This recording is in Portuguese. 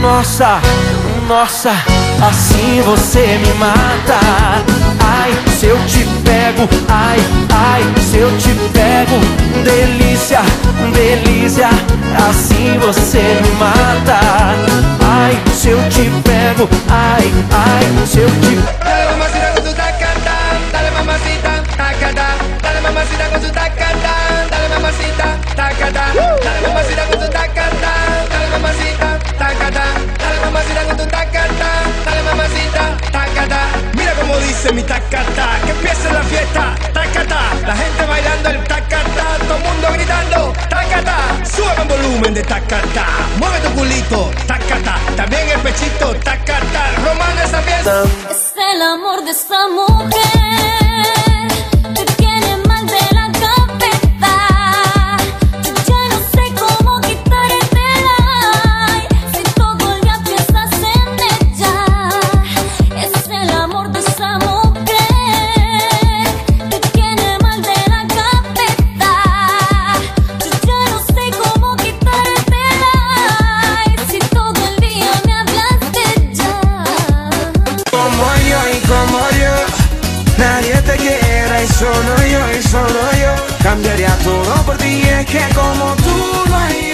Nossa, nossa, assim você me mata. Ai, se eu te pego, ai, ai, se eu te pego, delícia, delícia, assim você me mata. Ai, se eu te pego, ai, ai, se eu te Dale mamacita con su tacata, dale mamacita, tacata, mi tacata, que empiece la fiesta, tacata, la gente bailando el tacata, todo el mundo gritando, tacata, sube con volumen de tacata, mueve tu culito, tacata, también el pechito, tacata, romano esa fiesta. Es el amor de esta mujer como yo y como yo. Nadie te quiera y solo yo y solo yo. Cambiaría todo por ti, es que como tú no hay